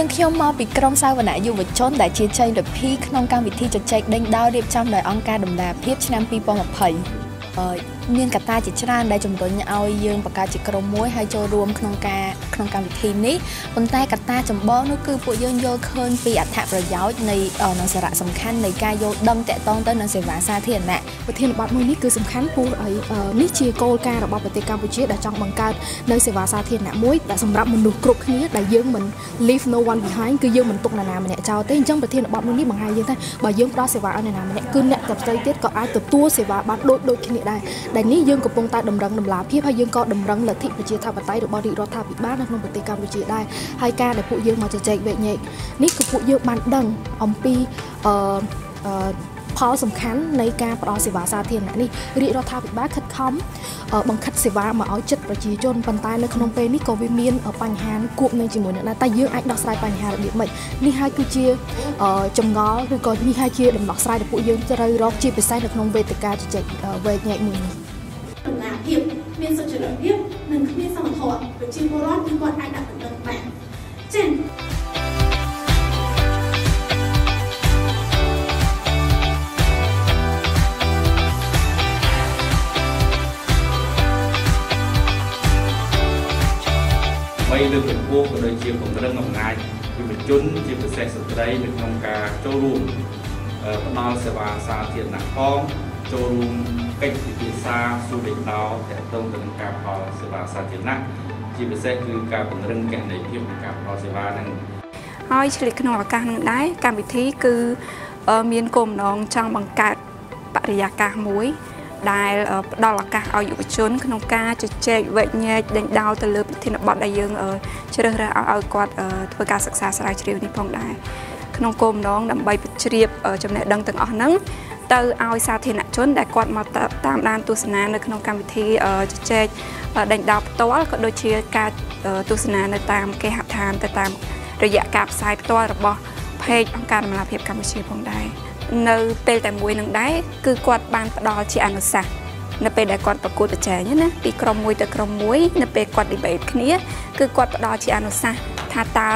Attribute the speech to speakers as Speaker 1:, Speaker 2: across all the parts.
Speaker 1: យើងខ្ញុំមកពីក្រុមសាវណ្ណៈយុវជនដែលជាចៃរភីក្នុងកម្មវិធីជជែកដេញដោលរៀបចំដោយអង្គការដំដាភាពឆ្នាំ2020អឺ មានកត្តាជាច្រើនដែលជំរុញឲ្យយើងបង្កើតជាក្រុមមួយហើយចូលរួមក្នុងការក្នុងកម្មវិធីនេះប៉ុន្តែកត្តាចម្បងនោះគឺពួកយើងយល់ឃើញពីអត្ថប្រយោជន៍នៃនិងសារៈសំខាន់នៃការយល់ដឹងតាក់ទងទៅនឹងសេវាសាធារណៈ
Speaker 2: ប្រធានបទមួយនេះគឺសំខាន់ព្រោះនេះជាគោលការណ៍របស់ប្រទេសកម្ពុជាដែលចង់បង្កើតនៅសេវាសាធារណៈមួយដែលសម្រាប់មនុស្សគ្រប់គ្នាដែលយើងមិន leave no one behind គឺយើងមិនទុកនរណាម្នាក់ចោលទេអញ្ចឹងប្រធានបទមួយនេះបង្ហាញយើងថាបើយើងផ្ដល់សេវាឲ្យនរណាម្នាក់គឺអ្នកដទៃទៀតក៏អាចទទួលសេវាបានដូចដូចគ្នាដែរដែលនេះយើងកំពុងតែតម្រឹងតម្លាភាពហើយយើងក៏តម្រឹងលទ្ធិប្រជាធិបតេយ្យរបស់រាជរដ្ឋាភិបាលនៅក្នុងប្រទេសកម្ពុជាដែរហើយការដែលពួកយើងមកជជែកវែកញែកនេះគឺពួកយើងបានដឹងអំពីអឺផលសំខាន់នៃការផ្ដល់សេវាសាធារណៈនេះរាជរដ្ឋាភិបាលខិតខំបង្ខិតសេវាមកឲ្យចិត្តប្រជាជនប៉ុន្តែនៅក្នុងពេលនេះក៏វាមានបញ្ហាគួបនឹងជាមួយនឹងដែរតែយើងអាចដោះស្រាយបញ្ហារបៀបម៉េចនេះហើយគឺជាចម្ងល់ឬក៏នេះហើយជាដំណោះស្រាយដែលពួកយើងត្រូវរកជាពិសេសនៅក្នុងវេទិកាជជែកវែកញែកមួយនេះ
Speaker 3: ដំណាភាពមានសុចរិតភាពនិងគ្មានសមធម៌ប្រជាពលរដ្ឋគឺគាត់អាចដាក់ដណ្ដឹងបានចឹង
Speaker 4: បីលើកកម្ពស់ក៏ដូចជាពង្រឹងអំណាចយុវជនជាពិសេសស្ត្រីនៅក្នុងការចូលរួមផ្ដល់សេវាសាធារណៈផងចូលរួមកិច្ចពិភាក្សាសួរដេញដោទាក់ទងទៅនឹងការផ្ដល់សេវាសាធារណៈជាពិសេសគឺការពង្រឹងគណនេយ្យភាពនៃការផ្ដល់សេវាហ្នឹង
Speaker 5: ហើយឆ្លៀតក្នុងឱកាសនឹងដែរកម្មវិធីគឺមានគោលបំណងចង់បង្កើតបរិយាកាសមួយដែលផ្ដល់ឱកាសឲ្យយុវជន ក្នុងការជជែកវែកញែកដេញដោលទៅលើប្រធានបទដែលយើងជ្រើសរើសឲ្យគាត់ធ្វើការសិក្សាស្រាវជ្រាវនេះផងដែរក្នុងគោលបំណងដើម្បីបញ្ជ្រាបចំណេះដឹងទាំងអស់ហ្នឹង ទៅឲ្យសាធារណជនដែលគាត់មកតាមដានទស្សនានៅក្នុងកម្មវិធីជជែកដេញដោលផ្ទាល់ក៏ដូចជាការទស្សនានៅតាមគេហដ្ឋានទៅតាមរយៈការផ្សាយផ្ទាល់របស់ page អង្គការដំណាភិបកម្ពុជាផងដែរនៅពេលតែមួយនឹងដែរគឺគាត់បានផ្ដល់ជាអនុសាសន៍នៅពេលដែលគាត់ប្រកួតប្រជែងណាពីក្រុមមួយទៅក្រុមមួយ នៅពេលគាត់ debate គ្នាគឺគាត់ផ្ដល់ជាអនុសាសន៍ថាតើ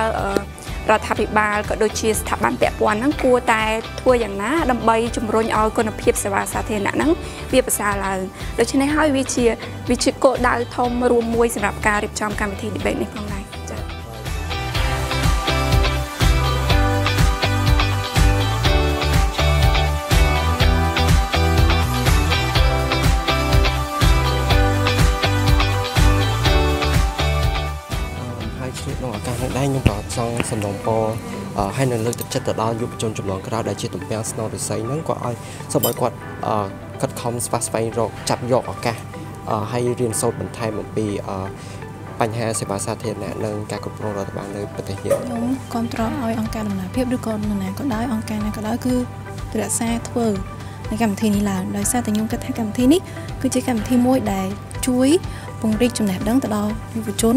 Speaker 5: រដ្ឋាភិបាលក៏ដូចជាស្ថាប័នពាក់ព័ន្ធហ្នឹងគួរតែធ្វើយ៉ាងណាដើម្បីជំរុញឲ្យគុណភាពសេវាសាធារណៈហ្នឹងវាប្រសើរឡើងដូច្នេះហើយវាជាវាជាគោលដៅធំរួមមួយសម្រាប់ការរៀបចំកម្មវិធី debate នេះផងដែរ
Speaker 6: ដែរខ្ញុំក៏ចង់សំណូមពរហើយនៅលើកទឹកចិត្តទៅដល់យុវជនចំនួនក្រៅដែលជាទំពាំងស្នូលរិស័យហ្នឹងក៏ឲ្យសូមឲ្យគាត់ខិតខំស្វះស្វែងរកចាប់យកឱកាសហើយរៀនសូត្របន្ថែមអំពីបញ្ហាសេវាសាធារណៈនិងការគ្រប់គ្រងរដ្ឋបាលនៅប្រទេសយើង
Speaker 2: ខ្ញុំគ្រប់គ្រងឲ្យអង្គការដំណាភាពឬក៏នរណាក៏ដោយអង្គការណាក៏ដោយគឺរក្សាធ្វើในកម្មវិធីនេះឡើងដោយសារតែខ្ញុំគិតថាកម្មវិធីនេះគឺជាកម្មវិធីមួយដែលជួយពង្រីកចំណេះដឹងទៅដល់យុវជន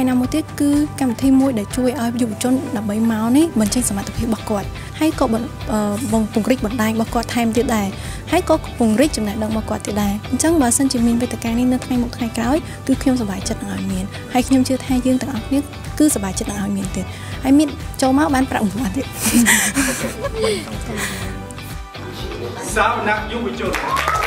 Speaker 2: ហើយណាមួយទៀតគឺកម្មវិធីមួយដែលជួយឲ្យយុវជនដើម្បីមកនេះបញ្ចេញសមត្ថភាពរបស់គាត់ហើយក៏បងពង្រីកបណ្ដាញរបស់គាត់ថែមទៀតដែរហើយក៏ពង្រីកចំណេះដឹងរបស់គាត់ទៀតដែរអញ្ចឹងបើសិនជាមានវេទិកានេះនៅថ្ងៃមុខថ្ងៃក្រោយគឺខ្ញុំសប្បាយចិត្តនឹងឲ្យមានហើយខ្ញុំជឿថាយើងទាំងអស់គ្នាគឺសប្បាយចិត្តនឹងឲ្យមានទៀតហើយមានចូលមកបានប្រាក់បង្គាប់ទៀត
Speaker 4: សាវនៈយុវជន